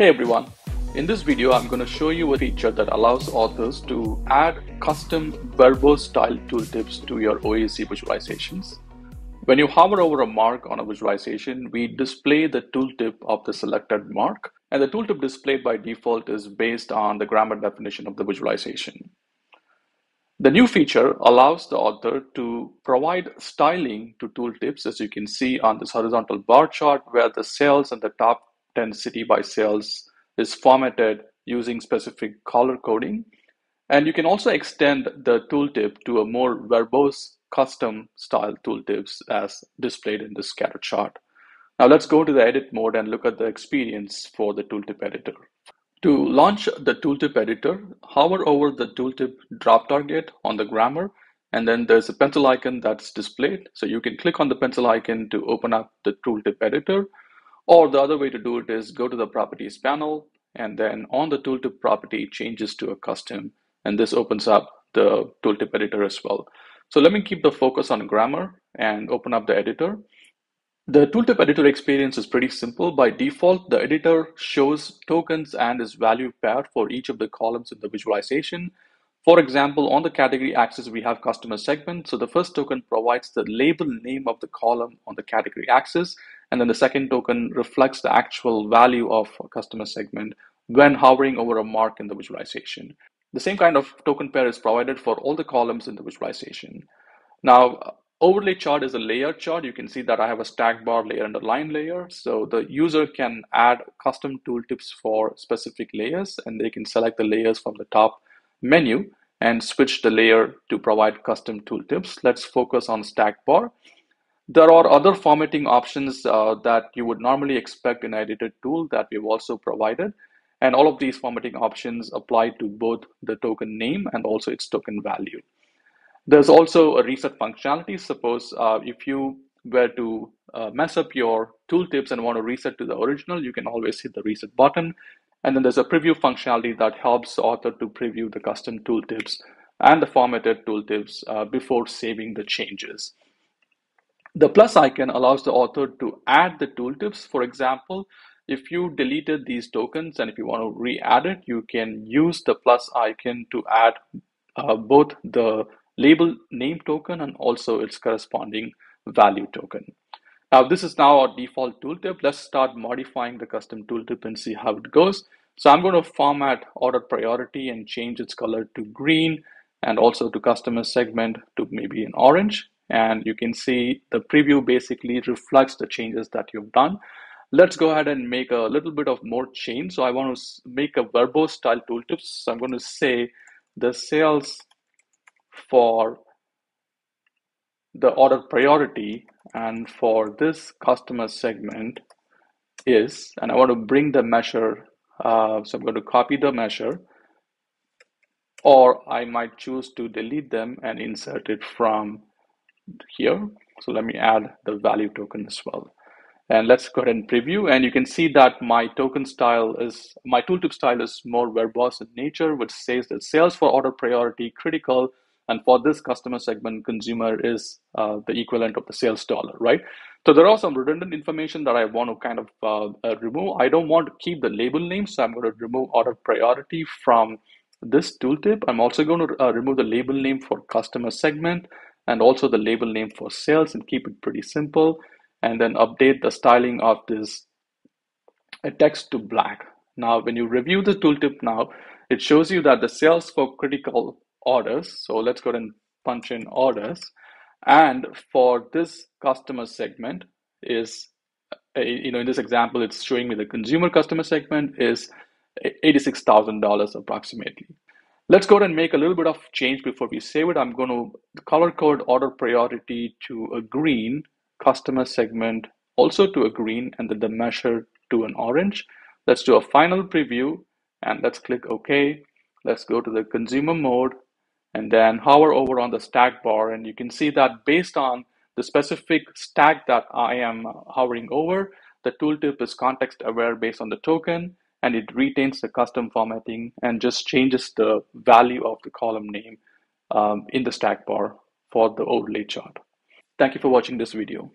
Hey everyone, in this video I'm going to show you a feature that allows authors to add custom verbose style tooltips to your OAC visualizations. When you hover over a mark on a visualization, we display the tooltip of the selected mark and the tooltip displayed by default is based on the grammar definition of the visualization. The new feature allows the author to provide styling to tooltips as you can see on this horizontal bar chart where the cells and the top 10 city by cells is formatted using specific color coding. And you can also extend the tooltip to a more verbose custom style tooltips as displayed in this scatter chart. Now let's go to the edit mode and look at the experience for the tooltip editor. To launch the tooltip editor, hover over the tooltip drop target on the grammar and then there's a pencil icon that's displayed. So you can click on the pencil icon to open up the tooltip editor or the other way to do it is go to the properties panel and then on the tooltip property changes to a custom and this opens up the tooltip editor as well. So let me keep the focus on grammar and open up the editor. The tooltip editor experience is pretty simple. By default, the editor shows tokens and is value pair for each of the columns in the visualization. For example, on the category axis, we have customer segment. So the first token provides the label name of the column on the category axis. And then the second token reflects the actual value of a customer segment when hovering over a mark in the visualization. The same kind of token pair is provided for all the columns in the visualization. Now, overlay chart is a layer chart. You can see that I have a stack bar layer and a line layer. So the user can add custom tooltips for specific layers and they can select the layers from the top menu and switch the layer to provide custom tooltips. Let's focus on stack bar. There are other formatting options uh, that you would normally expect in an edited tool that we've also provided. And all of these formatting options apply to both the token name and also its token value. There's also a reset functionality. Suppose uh, if you were to uh, mess up your tooltips and want to reset to the original, you can always hit the reset button. And then there's a preview functionality that helps the author to preview the custom tooltips and the formatted tooltips uh, before saving the changes. The plus icon allows the author to add the tooltips. For example, if you deleted these tokens and if you want to re-add it, you can use the plus icon to add uh, both the label name token and also its corresponding value token. Now this is now our default tooltip. Let's start modifying the custom tooltip and see how it goes. So I'm going to format order priority and change its color to green and also to customer segment to maybe an orange. And you can see the preview basically reflects the changes that you've done. Let's go ahead and make a little bit of more change. So I want to make a verbose style tooltips. So I'm going to say the sales for the order priority and for this customer segment is, and I want to bring the measure, uh, so I'm going to copy the measure, or I might choose to delete them and insert it from here. So let me add the value token as well. And let's go ahead and preview. And you can see that my token style is, my tooltip style is more verbose in nature, which says that sales for order priority critical and for this customer segment, consumer is uh, the equivalent of the sales dollar, right? So there are some redundant information that I want to kind of uh, uh, remove. I don't want to keep the label name, so I'm going to remove order priority from this tooltip. I'm also going to uh, remove the label name for customer segment and also the label name for sales and keep it pretty simple. And then update the styling of this text to black. Now, when you review the tooltip now, it shows you that the sales for critical orders. So let's go ahead and punch in orders. And for this customer segment is, a, you know, in this example, it's showing me the consumer customer segment is $86,000 approximately. Let's go ahead and make a little bit of change before we save it. I'm going to color code order priority to a green customer segment, also to a green, and then the measure to an orange. Let's do a final preview and let's click OK. Let's go to the consumer mode and then hover over on the stack bar and you can see that based on the specific stack that I am hovering over, the tooltip is context aware based on the token and it retains the custom formatting and just changes the value of the column name um, in the stack bar for the overlay chart. Thank you for watching this video.